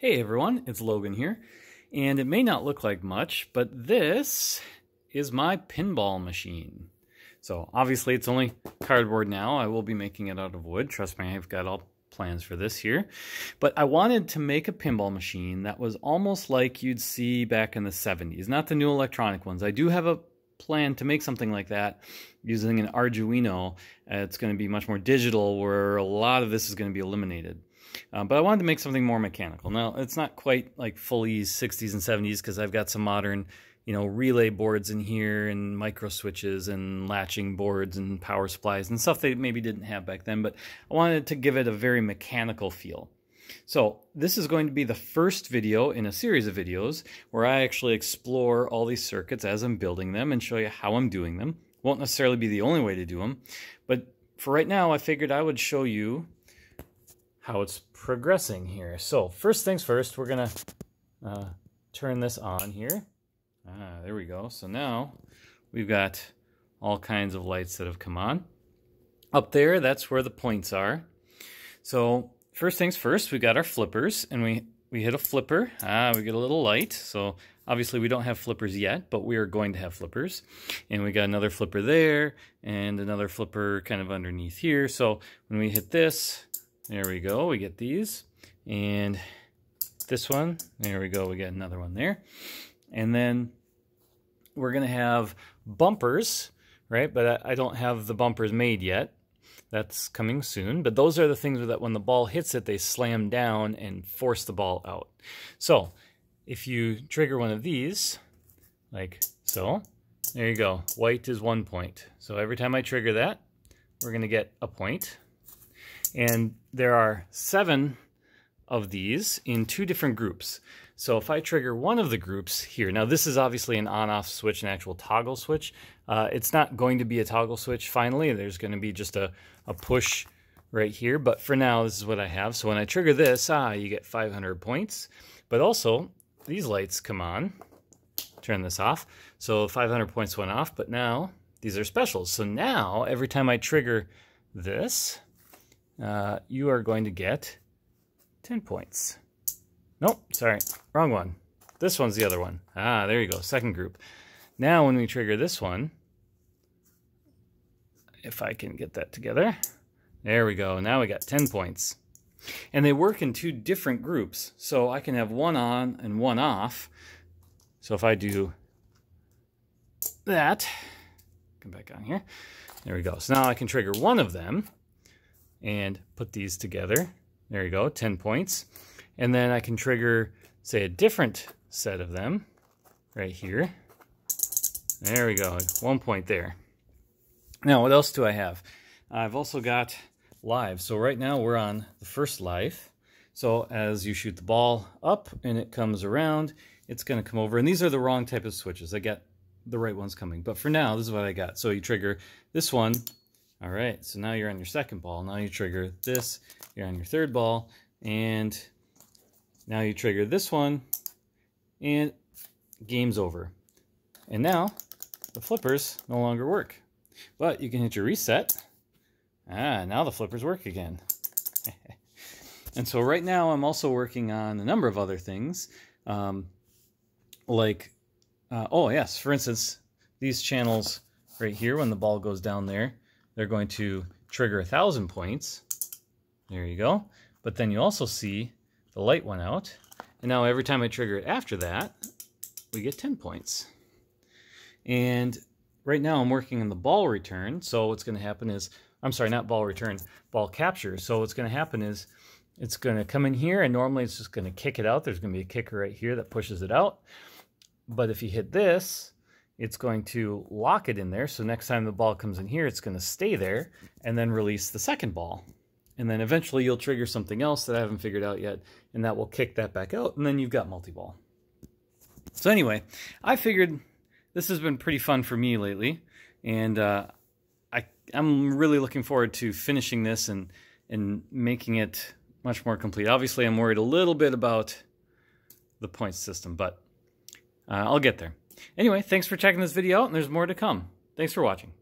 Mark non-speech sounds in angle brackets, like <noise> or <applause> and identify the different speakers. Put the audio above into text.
Speaker 1: Hey everyone, it's Logan here, and it may not look like much, but this is my pinball machine. So obviously it's only cardboard now. I will be making it out of wood. Trust me, I've got all plans for this here. But I wanted to make a pinball machine that was almost like you'd see back in the 70s, not the new electronic ones. I do have a plan to make something like that using an Arduino. Uh, it's going to be much more digital where a lot of this is going to be eliminated. Um, but I wanted to make something more mechanical. Now, it's not quite like fully 60s and 70s because I've got some modern, you know, relay boards in here and micro switches and latching boards and power supplies and stuff they maybe didn't have back then. But I wanted to give it a very mechanical feel. So this is going to be the first video in a series of videos where I actually explore all these circuits as I'm building them and show you how I'm doing them. Won't necessarily be the only way to do them, but for right now, I figured I would show you how it's progressing here. So first things first, we're going to uh, turn this on here. Ah, there we go. So now we've got all kinds of lights that have come on. Up there, that's where the points are. So first things first, we got our flippers, and we, we hit a flipper. Ah, we get a little light. So obviously we don't have flippers yet, but we are going to have flippers. And we got another flipper there, and another flipper kind of underneath here. So when we hit this, there we go. We get these. And this one, there we go. We get another one there. And then we're going to have bumpers, right? But I don't have the bumpers made yet. That's coming soon. But those are the things that when the ball hits it, they slam down and force the ball out. So if you trigger one of these, like so, there you go. White is one point. So every time I trigger that, we're going to get a point. And there are seven of these in two different groups. So if I trigger one of the groups here, now this is obviously an on-off switch, an actual toggle switch. Uh, it's not going to be a toggle switch finally. There's going to be just a, a push right here. But for now, this is what I have. So when I trigger this, ah, you get 500 points. But also, these lights come on. Turn this off. So 500 points went off, but now these are specials. So now, every time I trigger this, uh, you are going to get 10 points. Nope, sorry, wrong one. This one's the other one. Ah, there you go, second group. Now when we trigger this one, if I can get that together, there we go. Now we got 10 points. And they work in two different groups. So I can have one on and one off. So if I do that, come back on here. There we go. So now I can trigger one of them and put these together. There you go, 10 points. And then I can trigger, say, a different set of them right here. There we go, one point there. Now, what else do I have? I've also got live. So right now we're on the first live. So as you shoot the ball up and it comes around, it's going to come over. And these are the wrong type of switches. I got the right ones coming. But for now, this is what I got. So you trigger this one all right, so now you're on your second ball. Now you trigger this, you're on your third ball, and now you trigger this one, and game's over. And now, the flippers no longer work. But you can hit your reset. Ah, now the flippers work again. <laughs> and so right now I'm also working on a number of other things. Um, like, uh, oh yes, for instance, these channels right here, when the ball goes down there, they're going to trigger a thousand points. There you go. But then you also see the light went out. And now every time I trigger it after that, we get 10 points. And right now I'm working on the ball return. So what's going to happen is, I'm sorry, not ball return, ball capture. So what's going to happen is it's going to come in here and normally it's just going to kick it out. There's going to be a kicker right here that pushes it out. But if you hit this, it's going to lock it in there. So next time the ball comes in here, it's going to stay there and then release the second ball. And then eventually you'll trigger something else that I haven't figured out yet, and that will kick that back out, and then you've got multi-ball. So anyway, I figured this has been pretty fun for me lately, and uh, I, I'm really looking forward to finishing this and, and making it much more complete. Obviously, I'm worried a little bit about the point system, but uh, I'll get there. Anyway, thanks for checking this video out, and there's more to come. Thanks for watching.